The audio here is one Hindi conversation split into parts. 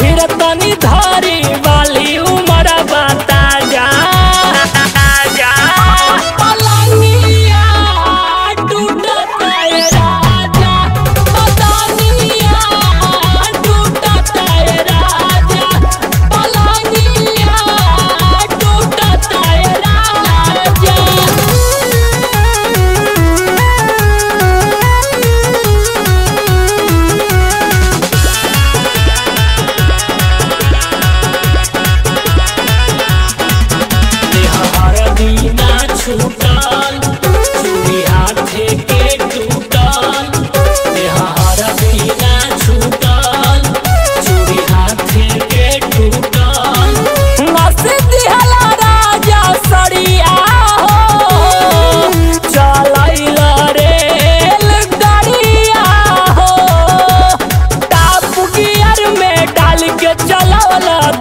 धीरता निधारी Hola.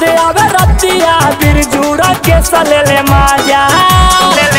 नाचे आवे रतिया बिरजूरा के सले ले माजा ले ले